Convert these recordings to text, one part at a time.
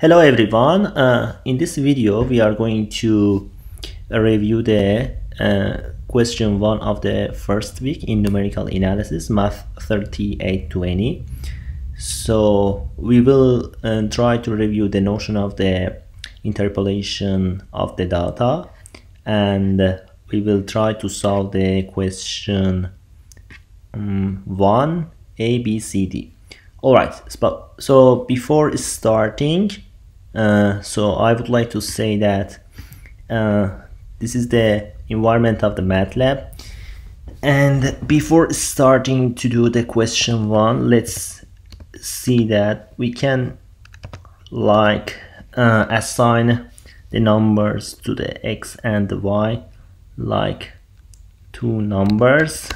Hello everyone, uh, in this video we are going to review the uh, question 1 of the first week in numerical analysis, math 3820. So we will uh, try to review the notion of the interpolation of the data and we will try to solve the question um, 1 A, B, C, D. Alright, so before starting uh, so I would like to say that uh, this is the environment of the MATLAB. And before starting to do the question one let's see that we can like uh, assign the numbers to the x and the y like two numbers.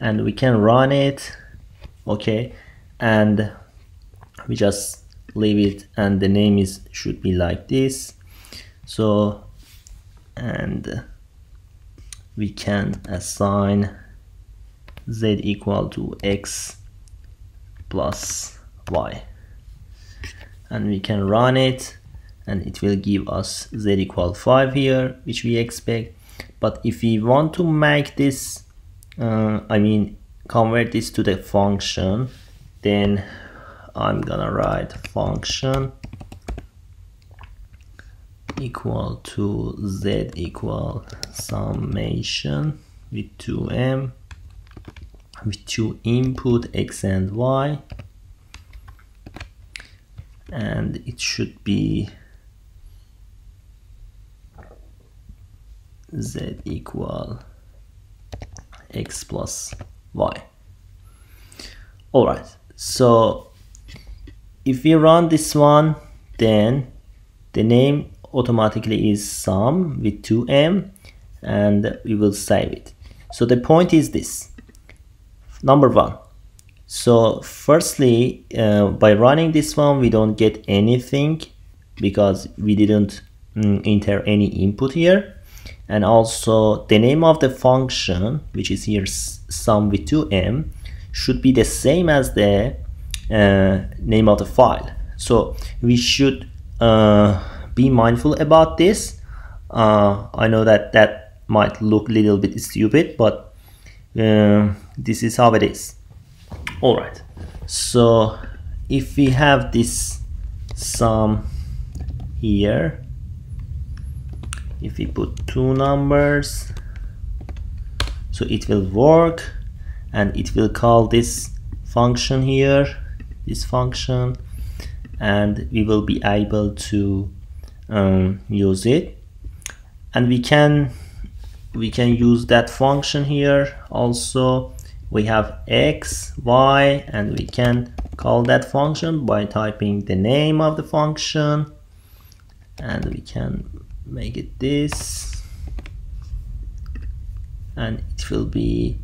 And we can run it. Okay. And we just leave it and the name is should be like this. So and we can assign z equal to x plus y. And we can run it and it will give us z equal 5 here which we expect. But if we want to make this uh, I mean convert this to the function then I'm gonna write function equal to z equal summation with 2m with two input x and y. And it should be z equal x plus y. All right so if we run this one then the name automatically is sum with 2m and we will save it. So the point is this. Number one. So firstly uh, by running this one we don't get anything because we didn't mm, enter any input here. And also the name of the function which is here sum with 2m should be the same as the name of the file. So we should uh, be mindful about this. Uh, I know that that might look a little bit stupid but uh, this is how it is. Alright so if we have this sum here if we put two numbers so it will work and it will call this function here this function and we will be able to um, use it. And we can we can use that function here also. We have x y and we can call that function by typing the name of the function. And we can make it this. And it will be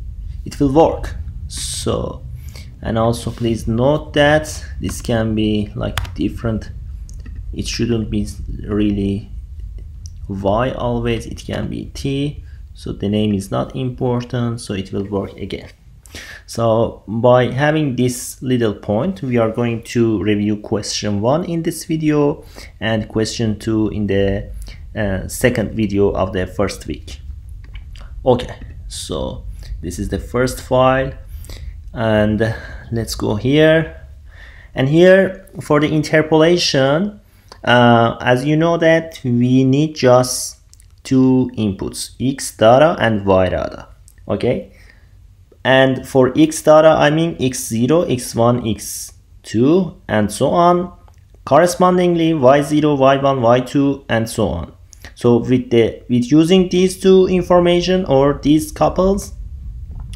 it will work. So and also please note that this can be like different. It shouldn't be really y always. It can be t. So the name is not important so it will work again. So by having this little point we are going to review question one in this video and question two in the uh, second video of the first week. Okay so this is the first file and let's go here. And here for the interpolation uh, as you know that we need just two inputs x data and y data okay? And for x data I mean x0 x1 x2 and so on. Correspondingly y0 y1 y2 and so on. So with the with using these two information or these couples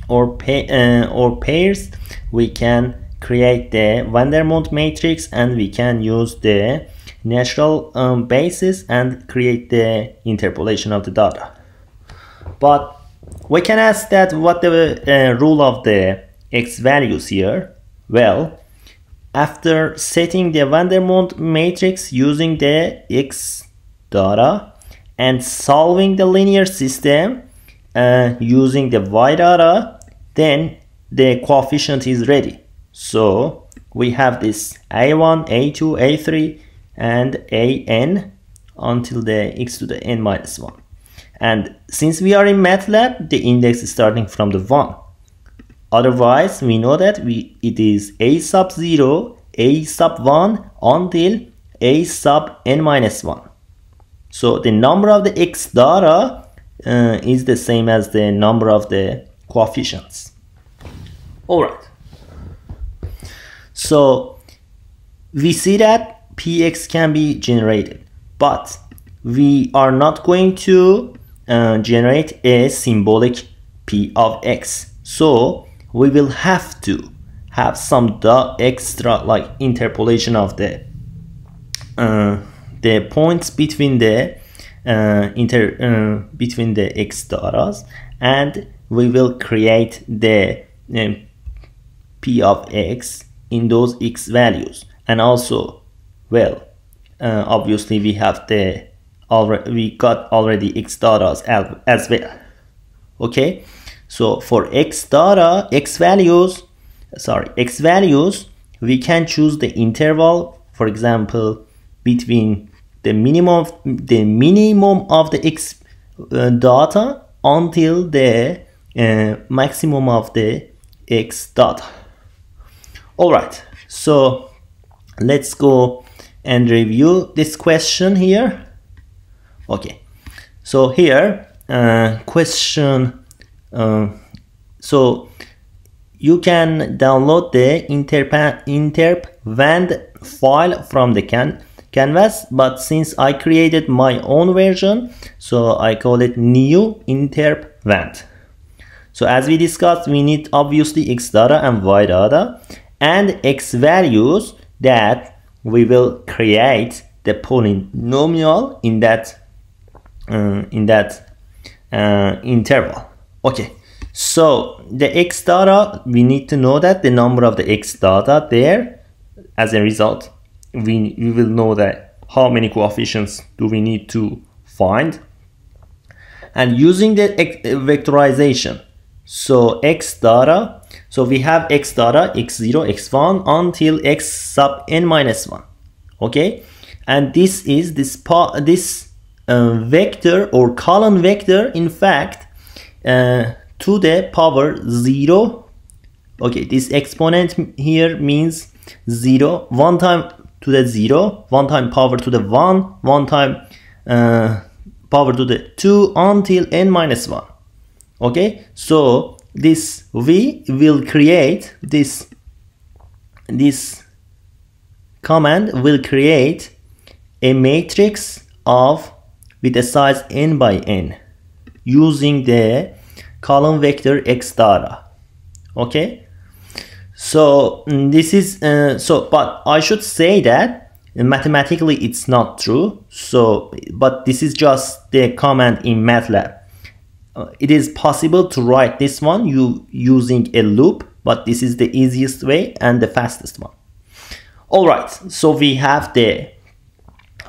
or, uh, or pairs we can create the Vandermonde matrix and we can use the natural um, basis and create the interpolation of the data. But we can ask that what the uh, rule of the x values here? Well after setting the Vandermonde matrix using the x data and solving the linear system uh, using the y data then the coefficient is ready. So we have this a1 a2 a3 and an until the x to the n minus 1 and since we are in MATLAB the index is starting from the 1 otherwise we know that we it is a sub 0 a sub 1 until a sub n minus 1 so the number of the x data uh, is the same as the number of the coefficients all right so we see that px can be generated, but we are not going to uh, generate a symbolic p of x. So we will have to have some the extra like interpolation of the uh, the points between the uh, inter uh, between the x data and we will create the uh, p of x in those x values. And also well uh, obviously we have the already we got already x data as, as well. Okay? So for x data x values sorry x values we can choose the interval for example between the minimum the minimum of the x uh, data until the uh, maximum of the x dot. all right so let's go and review this question here okay so here uh, question uh, so you can download the interp interp file from the can canvas but since I created my own version so I call it new interp vand so as we discussed we need obviously x data and y data and x values that we will create the polynomial in that uh, in that uh, interval. Okay. So the x data we need to know that the number of the x data there. As a result we, we will know that how many coefficients do we need to find. And using the vectorization so x data. So we have x data x0 x1 until x sub n minus 1 okay? And this is this part this uh, vector or column vector in fact uh, to the power 0 okay this exponent here means 0 one time to the 0 one time power to the 1 one time uh, power to the 2 until n minus 1 okay? So this v will create this this command will create a matrix of with a size n by n using the column vector x data. Okay? So mm, this is uh, so but i should say that mathematically it's not true. So but this is just the command in matlab uh, it is possible to write this one you using a loop but this is the easiest way and the fastest one. All right so we have the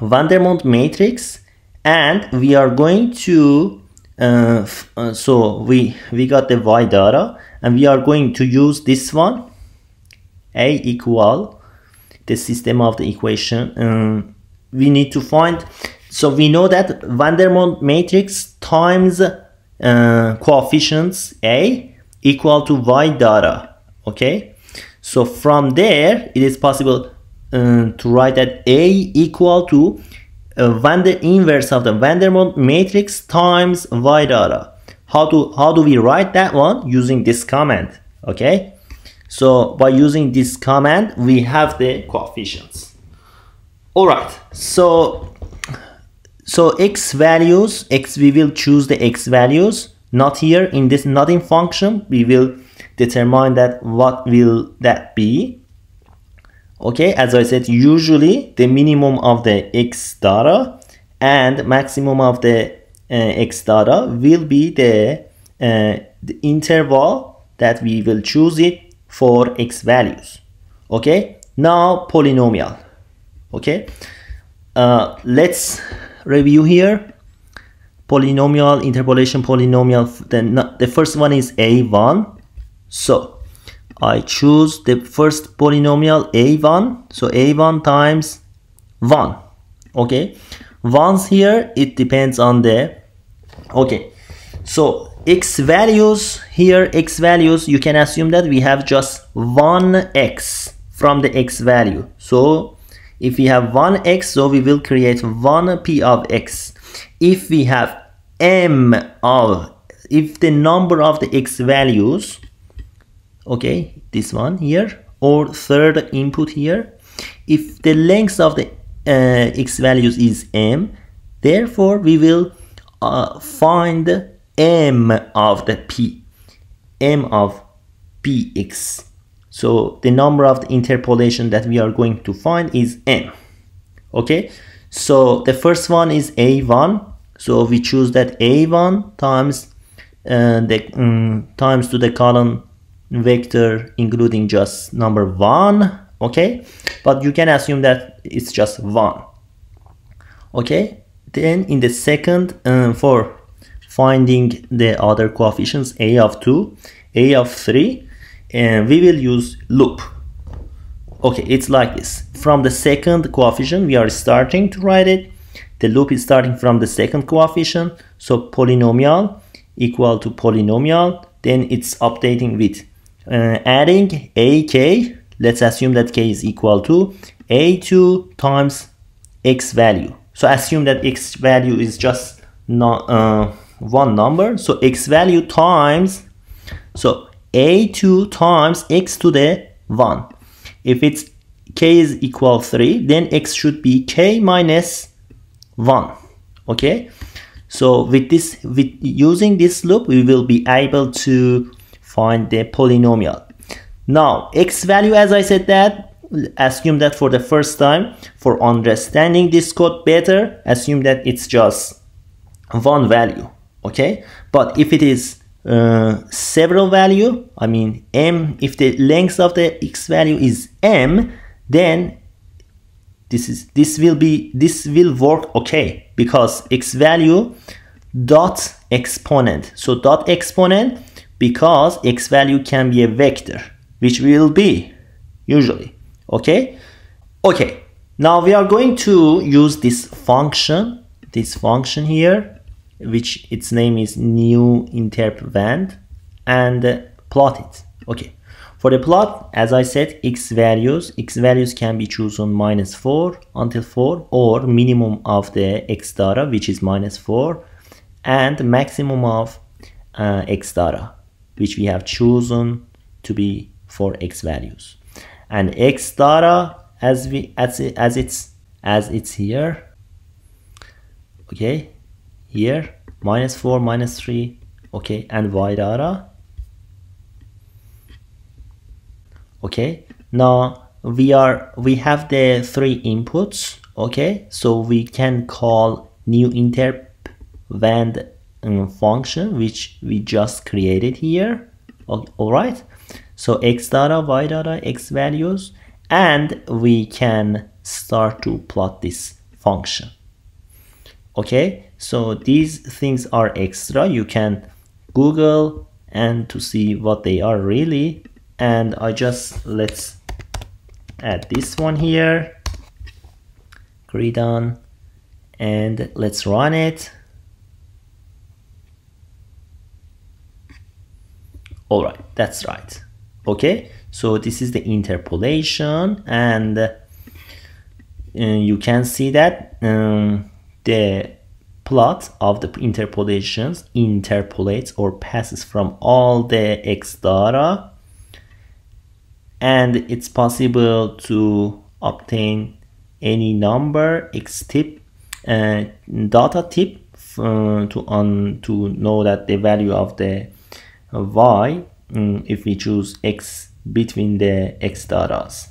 Vandermonde matrix and we are going to uh, uh, so we we got the y data and we are going to use this one a equal the system of the equation um, we need to find so we know that Vandermonde matrix times uh, coefficients a equal to y data okay? So from there it is possible uh, to write that a equal to uh, Van der inverse of the Vandermonde matrix times y data. How to how do we write that one? Using this command okay? So by using this command we have the coefficients. All right so so x values, x we will choose the x values, not here in this not in function, we will determine that what will that be. Okay, as I said, usually the minimum of the x data and maximum of the uh, x data will be the, uh, the interval that we will choose it for x values. Okay, now polynomial. Okay, uh, let's review here. Polynomial interpolation polynomial then the first one is a1 so I choose the first polynomial a1 so a1 times 1 okay? Once here it depends on the okay. So x values here x values you can assume that we have just one x from the x value. So if we have one x so we will create one p of x. If we have m of if the number of the x values okay this one here or third input here if the length of the uh, x values is m therefore we will uh, find m of the p m of px so the number of the interpolation that we are going to find is n. okay? So the first one is a1 so we choose that a1 times uh, the um, times to the column vector including just number one. Okay? But you can assume that it's just one. Okay? Then in the second um, for finding the other coefficients a of 2 a of 3 and we will use loop. Okay it's like this. From the second coefficient we are starting to write it. The loop is starting from the second coefficient so polynomial equal to polynomial then it's updating with uh, adding ak let's assume that k is equal to a2 times x value. So assume that x value is just not uh, one number. So x value times so a2 times x to the 1 if it's k is equal 3 then x should be k minus 1 okay? So with this with using this loop we will be able to find the polynomial. Now x value as i said that assume that for the first time for understanding this code better assume that it's just one value. Okay? But if it is uh, several value i mean m if the length of the x value is m then this is this will be this will work okay because x value dot exponent. So dot exponent because x value can be a vector which will be usually okay? Okay now we are going to use this function this function here which its name is new interpvand and plot it. Okay. For the plot as i said x values x values can be chosen minus 4 until 4 or minimum of the x data which is minus 4 and maximum of uh, x data which we have chosen to be for x values. And x data as we as it, as it's as it's here okay here minus 4 minus 3 okay and y data okay now we are we have the three inputs okay so we can call new interpvand um, function which we just created here all right so x data y data x values and we can start to plot this function okay so these things are extra. You can google and to see what they are really. And i just let's add this one here. Gridon and let's run it. All right that's right. Okay so this is the interpolation. And uh, you can see that um, the plot of the interpolations interpolates or passes from all the x data and it's possible to obtain any number x tip uh, data tip uh, to on to know that the value of the y um, if we choose x between the x datas